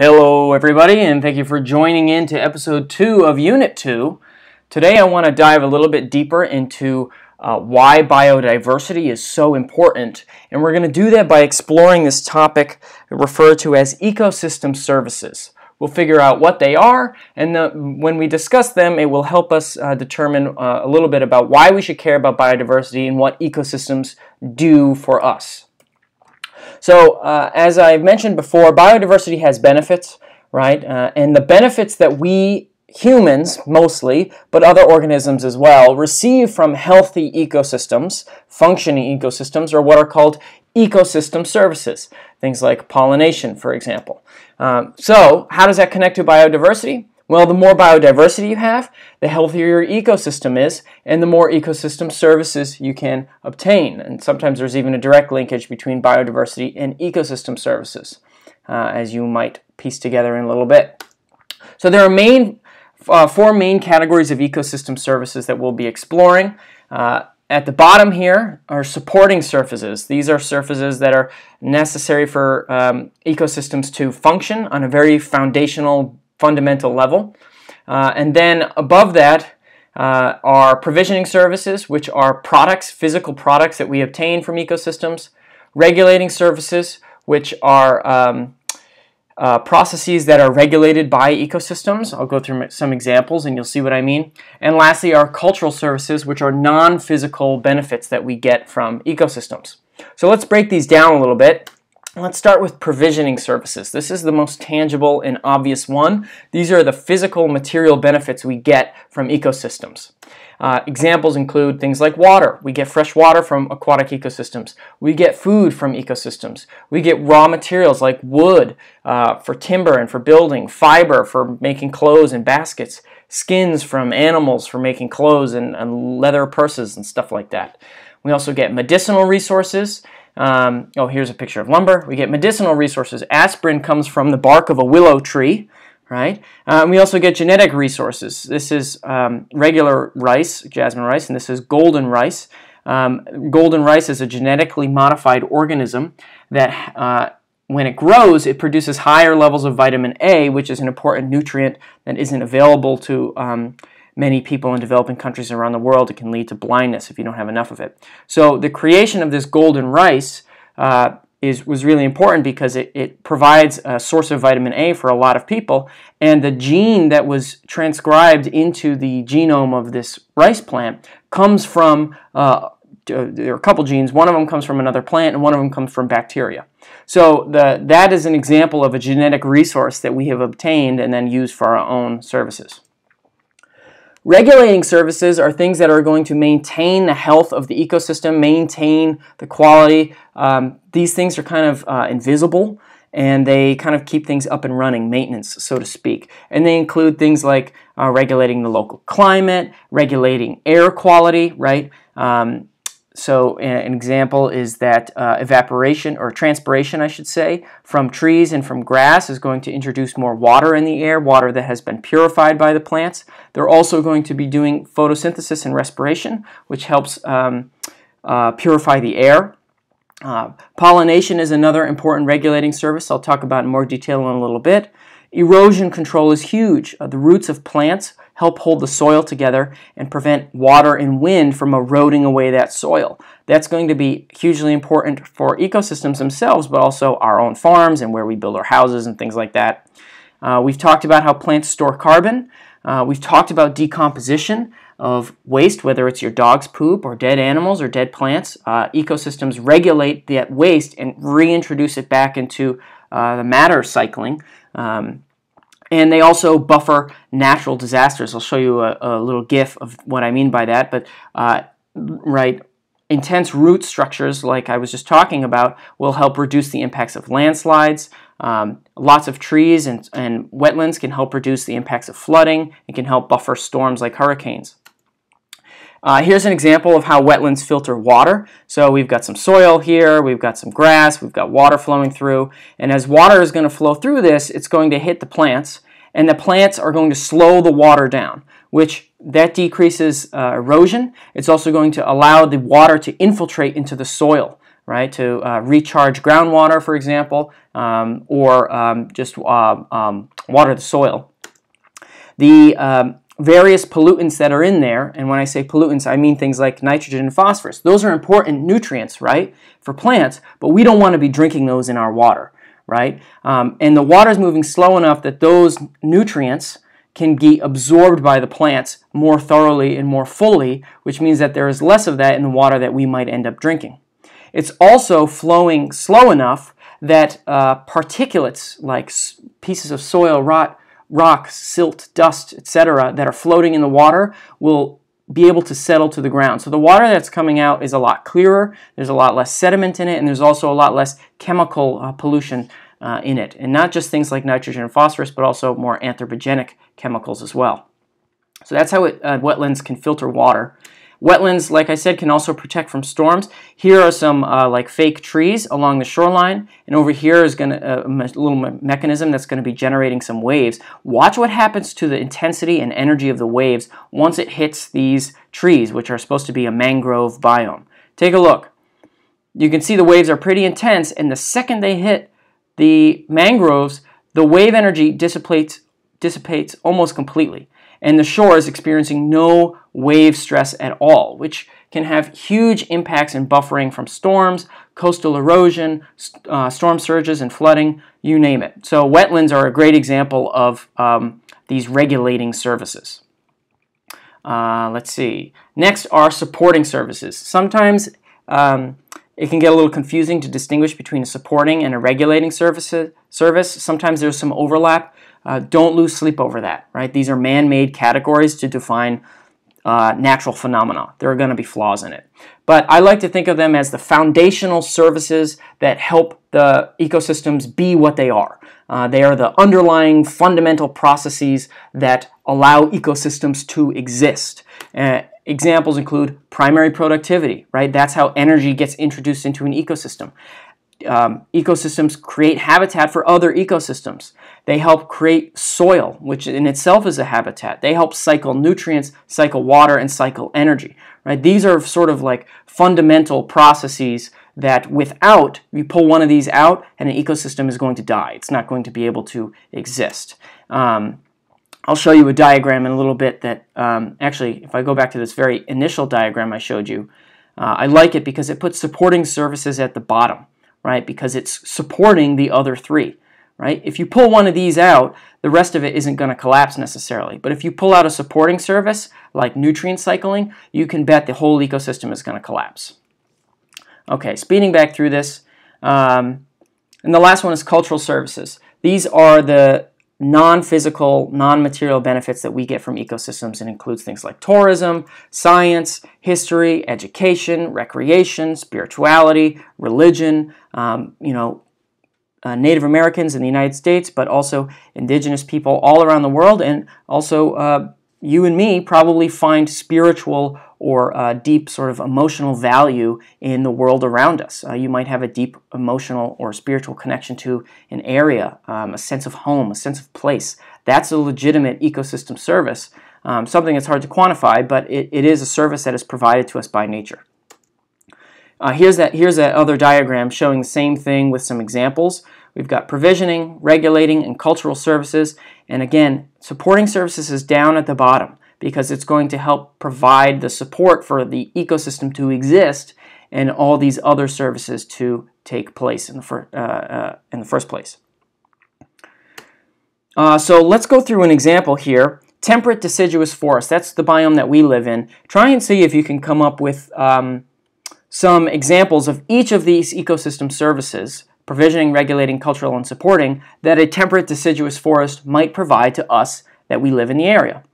Hello, everybody, and thank you for joining in to episode two of Unit 2. Today, I want to dive a little bit deeper into uh, why biodiversity is so important, and we're going to do that by exploring this topic referred to as ecosystem services. We'll figure out what they are, and the, when we discuss them, it will help us uh, determine uh, a little bit about why we should care about biodiversity and what ecosystems do for us. So, uh, as I've mentioned before, biodiversity has benefits, right? Uh, and the benefits that we humans mostly, but other organisms as well, receive from healthy ecosystems, functioning ecosystems, or what are called ecosystem services. Things like pollination, for example. Um, so, how does that connect to biodiversity? Well, the more biodiversity you have, the healthier your ecosystem is, and the more ecosystem services you can obtain. And sometimes there's even a direct linkage between biodiversity and ecosystem services, uh, as you might piece together in a little bit. So there are main, uh, four main categories of ecosystem services that we'll be exploring. Uh, at the bottom here are supporting services. These are services that are necessary for um, ecosystems to function on a very foundational fundamental level. Uh, and then above that uh, are provisioning services, which are products, physical products that we obtain from ecosystems, regulating services, which are um, uh, processes that are regulated by ecosystems. I'll go through some examples and you'll see what I mean. And lastly, are cultural services, which are non physical benefits that we get from ecosystems. So let's break these down a little bit. Let's start with provisioning services. This is the most tangible and obvious one. These are the physical material benefits we get from ecosystems. Uh, examples include things like water. We get fresh water from aquatic ecosystems. We get food from ecosystems. We get raw materials like wood uh, for timber and for building, fiber for making clothes and baskets, skins from animals for making clothes and, and leather purses and stuff like that. We also get medicinal resources. Um, oh, here's a picture of lumber. We get medicinal resources. Aspirin comes from the bark of a willow tree, right? Um, we also get genetic resources. This is um, regular rice, jasmine rice, and this is golden rice. Um, golden rice is a genetically modified organism that uh, when it grows, it produces higher levels of vitamin A, which is an important nutrient that isn't available to um, many people in developing countries around the world. It can lead to blindness if you don't have enough of it. So the creation of this golden rice uh, is was really important because it, it provides a source of vitamin A for a lot of people. And the gene that was transcribed into the genome of this rice plant comes from uh, there are a couple genes. One of them comes from another plant, and one of them comes from bacteria. So the, that is an example of a genetic resource that we have obtained and then used for our own services. Regulating services are things that are going to maintain the health of the ecosystem, maintain the quality. Um, these things are kind of uh, invisible and they kind of keep things up and running, maintenance, so to speak. And they include things like uh, regulating the local climate, regulating air quality, right? Um, so an example is that uh, evaporation or transpiration, I should say, from trees and from grass is going to introduce more water in the air, water that has been purified by the plants. They're also going to be doing photosynthesis and respiration, which helps um, uh, purify the air. Uh, pollination is another important regulating service I'll talk about in more detail in a little bit. Erosion control is huge. Uh, the roots of plants help hold the soil together and prevent water and wind from eroding away that soil. That's going to be hugely important for ecosystems themselves, but also our own farms and where we build our houses and things like that. Uh, we've talked about how plants store carbon. Uh, we've talked about decomposition of waste, whether it's your dog's poop or dead animals or dead plants. Uh, ecosystems regulate that waste and reintroduce it back into uh, the matter cycling. Um, and they also buffer natural disasters. I'll show you a, a little GIF of what I mean by that. But uh, right, intense root structures, like I was just talking about, will help reduce the impacts of landslides. Um, lots of trees and, and wetlands can help reduce the impacts of flooding and can help buffer storms like hurricanes. Uh, here's an example of how wetlands filter water. So we've got some soil here, we've got some grass, we've got water flowing through, and as water is going to flow through this, it's going to hit the plants, and the plants are going to slow the water down, which that decreases uh, erosion. It's also going to allow the water to infiltrate into the soil, right, to uh, recharge groundwater, for example, um, or um, just uh, um, water the soil. The um, various pollutants that are in there, and when I say pollutants, I mean things like nitrogen and phosphorus. Those are important nutrients, right, for plants, but we don't want to be drinking those in our water, right? Um, and the water is moving slow enough that those nutrients can be absorbed by the plants more thoroughly and more fully, which means that there is less of that in the water that we might end up drinking. It's also flowing slow enough that uh, particulates like pieces of soil, rot, rock, silt, dust, etc., that are floating in the water will be able to settle to the ground. So the water that's coming out is a lot clearer, there's a lot less sediment in it, and there's also a lot less chemical uh, pollution uh, in it. And not just things like nitrogen and phosphorus, but also more anthropogenic chemicals as well. So that's how it, uh, wetlands can filter water. Wetlands, like I said, can also protect from storms. Here are some uh, like fake trees along the shoreline, and over here is going to uh, a little me mechanism that's going to be generating some waves. Watch what happens to the intensity and energy of the waves once it hits these trees, which are supposed to be a mangrove biome. Take a look. You can see the waves are pretty intense, and the second they hit the mangroves, the wave energy dissipates dissipates almost completely and the shore is experiencing no wave stress at all, which can have huge impacts in buffering from storms, coastal erosion, uh, storm surges, and flooding, you name it. So, wetlands are a great example of um, these regulating services. Uh, let's see. Next are supporting services. Sometimes um, it can get a little confusing to distinguish between a supporting and a regulating service. service. Sometimes there's some overlap. Uh, don't lose sleep over that, right? These are man-made categories to define uh, natural phenomena. There are going to be flaws in it. But I like to think of them as the foundational services that help the ecosystems be what they are. Uh, they are the underlying fundamental processes that allow ecosystems to exist. Uh, examples include primary productivity, right? That's how energy gets introduced into an ecosystem um, ecosystems create habitat for other ecosystems. They help create soil, which in itself is a habitat. They help cycle nutrients, cycle water, and cycle energy. Right? These are sort of like fundamental processes that without, you pull one of these out and an ecosystem is going to die. It's not going to be able to exist. Um, I'll show you a diagram in a little bit that, um, actually, if I go back to this very initial diagram I showed you, uh, I like it because it puts supporting services at the bottom right? Because it's supporting the other three, right? If you pull one of these out, the rest of it isn't going to collapse necessarily. But if you pull out a supporting service like nutrient cycling, you can bet the whole ecosystem is going to collapse. Okay, speeding back through this. Um, and the last one is cultural services. These are the non-physical, non-material benefits that we get from ecosystems and includes things like tourism, science, history, education, recreation, spirituality, religion, um, you know, uh, Native Americans in the United States, but also indigenous people all around the world, and also uh, you and me probably find spiritual or uh, deep sort of emotional value in the world around us. Uh, you might have a deep emotional or spiritual connection to an area, um, a sense of home, a sense of place. That's a legitimate ecosystem service, um, something that's hard to quantify, but it, it is a service that is provided to us by nature. Uh, here's that here's that other diagram showing the same thing with some examples. We've got provisioning, regulating, and cultural services. And again, supporting services is down at the bottom because it's going to help provide the support for the ecosystem to exist and all these other services to take place in the, fir uh, uh, in the first place. Uh, so let's go through an example here. Temperate deciduous forest, that's the biome that we live in. Try and see if you can come up with um, some examples of each of these ecosystem services provisioning, regulating, cultural, and supporting that a temperate deciduous forest might provide to us that we live in the area.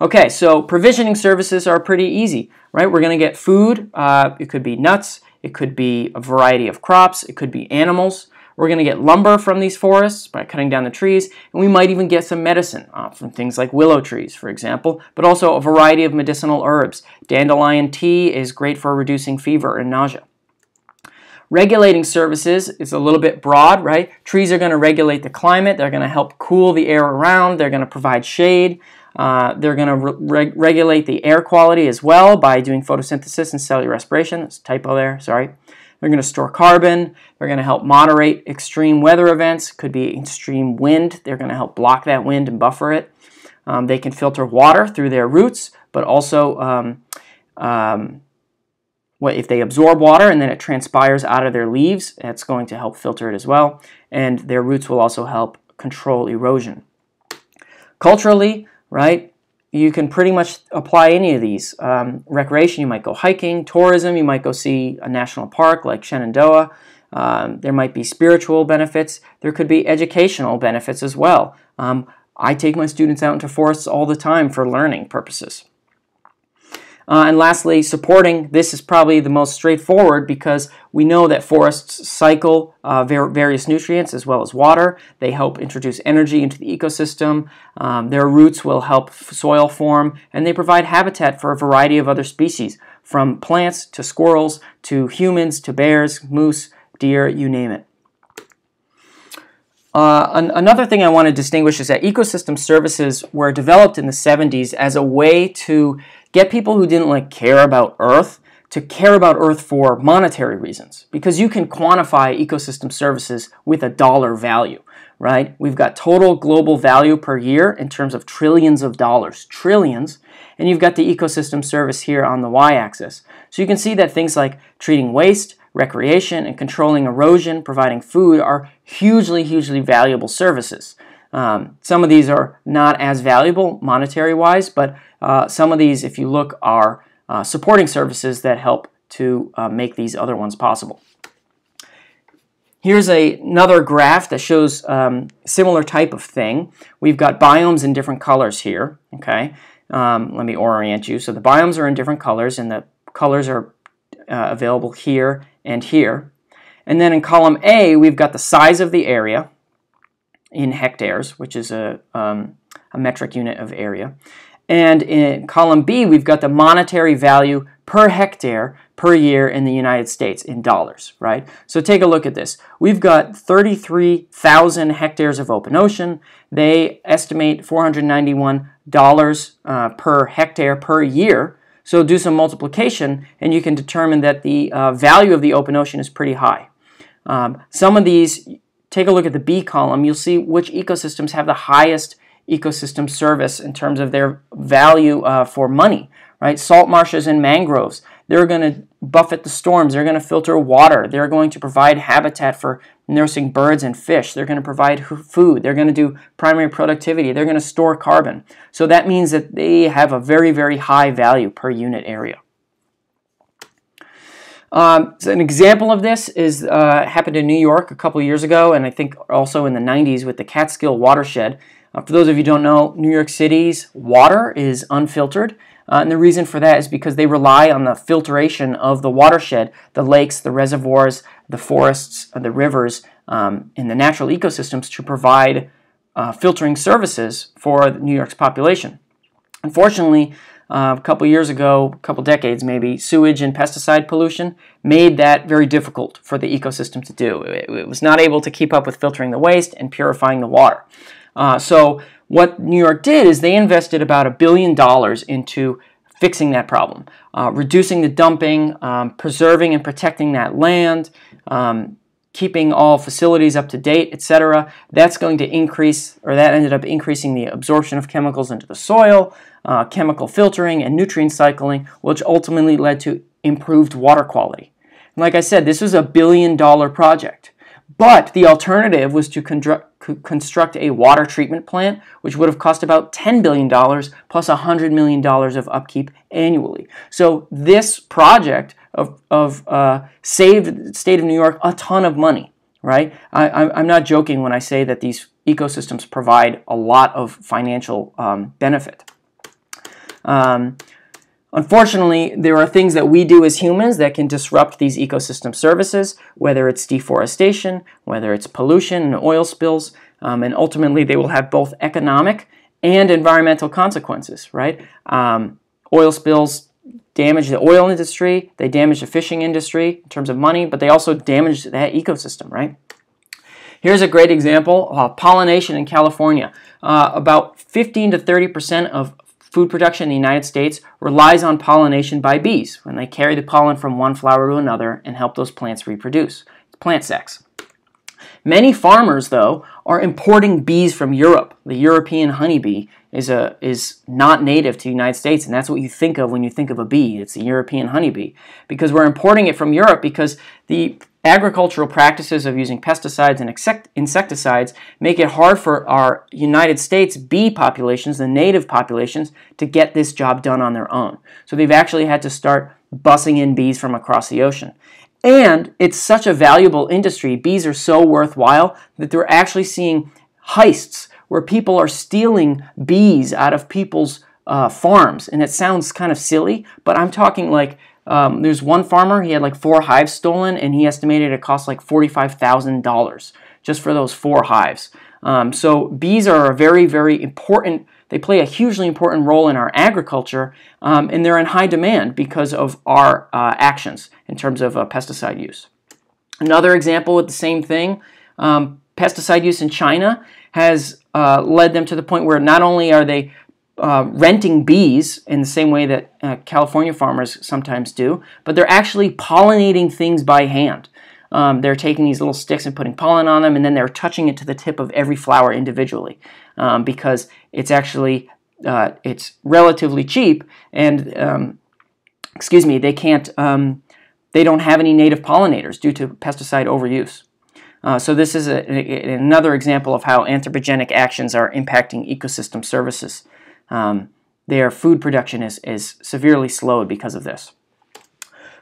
Okay, so provisioning services are pretty easy, right? We're going to get food. Uh, it could be nuts. It could be a variety of crops. It could be animals. We're going to get lumber from these forests by cutting down the trees, and we might even get some medicine uh, from things like willow trees, for example, but also a variety of medicinal herbs. Dandelion tea is great for reducing fever and nausea. Regulating services is a little bit broad, right? Trees are going to regulate the climate. They're going to help cool the air around. They're going to provide shade. Uh, they're going to re regulate the air quality as well by doing photosynthesis and cellular respiration. That's typo there, sorry. They're going to store carbon. They're going to help moderate extreme weather events. Could be extreme wind. They're going to help block that wind and buffer it. Um, they can filter water through their roots, but also um, um, what if they absorb water and then it transpires out of their leaves, that's going to help filter it as well. And their roots will also help control erosion. Culturally, right, you can pretty much apply any of these. Um, recreation, you might go hiking. Tourism, you might go see a national park like Shenandoah. Um, there might be spiritual benefits. There could be educational benefits as well. Um, I take my students out into forests all the time for learning purposes. Uh, and lastly, supporting this is probably the most straightforward because we know that forests cycle uh, various nutrients as well as water. They help introduce energy into the ecosystem. Um, their roots will help soil form, and they provide habitat for a variety of other species, from plants to squirrels to humans to bears, moose, deer, you name it. Uh, an another thing I want to distinguish is that ecosystem services were developed in the 70s as a way to Get people who didn't like care about Earth to care about Earth for monetary reasons because you can quantify ecosystem services with a dollar value, right? We've got total global value per year in terms of trillions of dollars, trillions, and you've got the ecosystem service here on the y axis. So you can see that things like treating waste, recreation, and controlling erosion, providing food are hugely, hugely valuable services. Um, some of these are not as valuable monetary wise, but uh, some of these, if you look, are uh, supporting services that help to uh, make these other ones possible. Here's a, another graph that shows um, similar type of thing. We've got biomes in different colors here. Okay, um, let me orient you. So the biomes are in different colors, and the colors are uh, available here and here. And then in column A, we've got the size of the area in hectares, which is a, um, a metric unit of area. And in column B, we've got the monetary value per hectare per year in the United States in dollars, right? So take a look at this. We've got 33,000 hectares of open ocean. They estimate $491 uh, per hectare per year. So do some multiplication and you can determine that the uh, value of the open ocean is pretty high. Um, some of these, take a look at the B column, you'll see which ecosystems have the highest ecosystem service in terms of their value uh, for money, right? Salt marshes and mangroves, they're going to buffet the storms, they're going to filter water, they're going to provide habitat for nursing birds and fish, they're going to provide food, they're going to do primary productivity, they're going to store carbon. So that means that they have a very, very high value per unit area. Um, so an example of this is uh, happened in New York a couple years ago, and I think also in the 90s with the Catskill watershed. Uh, for those of you who don't know, New York City's water is unfiltered. Uh, and the reason for that is because they rely on the filtration of the watershed, the lakes, the reservoirs, the forests, the rivers, um, and the natural ecosystems to provide uh, filtering services for New York's population. Unfortunately, uh, a couple years ago, a couple decades maybe, sewage and pesticide pollution made that very difficult for the ecosystem to do. It, it was not able to keep up with filtering the waste and purifying the water. Uh, so what New York did is they invested about a billion dollars into fixing that problem, uh, reducing the dumping, um, preserving and protecting that land, um, keeping all facilities up to date, etc. That's going to increase, or that ended up increasing the absorption of chemicals into the soil, uh, chemical filtering, and nutrient cycling, which ultimately led to improved water quality. And like I said, this was a billion dollar project. But the alternative was to construct a water treatment plant, which would have cost about $10 billion plus $100 million of upkeep annually. So this project of, of uh, saved the state of New York a ton of money, right? I, am not joking when I say that these ecosystems provide a lot of financial um, benefit. Um, Unfortunately, there are things that we do as humans that can disrupt these ecosystem services, whether it's deforestation, whether it's pollution and oil spills, um, and ultimately they will have both economic and environmental consequences, right? Um, oil spills damage the oil industry, they damage the fishing industry in terms of money, but they also damage that ecosystem, right? Here's a great example, uh, pollination in California. Uh, about 15 to 30% of food production in the United States relies on pollination by bees when they carry the pollen from one flower to another and help those plants reproduce. It's plant sex. Many farmers, though, are importing bees from Europe. The European honeybee is, a, is not native to the United States, and that's what you think of when you think of a bee. It's the European honeybee. Because we're importing it from Europe because the agricultural practices of using pesticides and insecticides make it hard for our United States bee populations, the native populations, to get this job done on their own. So they've actually had to start bussing in bees from across the ocean. And it's such a valuable industry, bees are so worthwhile that they're actually seeing heists where people are stealing bees out of people's uh, farms. And it sounds kind of silly, but I'm talking like um, there's one farmer, he had like four hives stolen, and he estimated it cost like $45,000 just for those four hives. Um, so bees are a very, very important, they play a hugely important role in our agriculture, um, and they're in high demand because of our uh, actions in terms of uh, pesticide use. Another example with the same thing, um, pesticide use in China has uh, led them to the point where not only are they uh, renting bees in the same way that uh, California farmers sometimes do, but they're actually pollinating things by hand. Um, they're taking these little sticks and putting pollen on them, and then they're touching it to the tip of every flower individually um, because it's actually uh, it's relatively cheap, and um, excuse me, they can't um, they don't have any native pollinators due to pesticide overuse. Uh, so this is a, a, another example of how anthropogenic actions are impacting ecosystem services. Um, their food production is, is severely slowed because of this.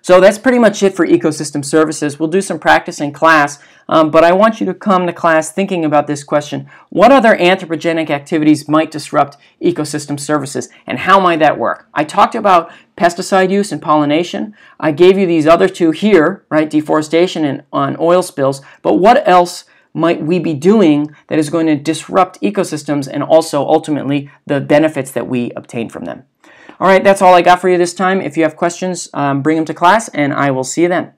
So that's pretty much it for ecosystem services. We'll do some practice in class, um, but I want you to come to class thinking about this question. What other anthropogenic activities might disrupt ecosystem services, and how might that work? I talked about pesticide use and pollination. I gave you these other two here, right, deforestation and on oil spills, but what else might we be doing that is going to disrupt ecosystems and also ultimately the benefits that we obtain from them? All right, that's all I got for you this time. If you have questions, um, bring them to class, and I will see you then.